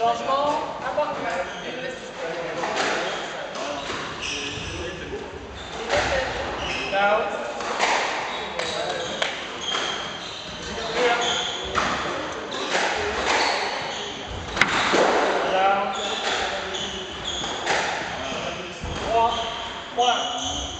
Changement important. Down. Down. 3, 3, 3.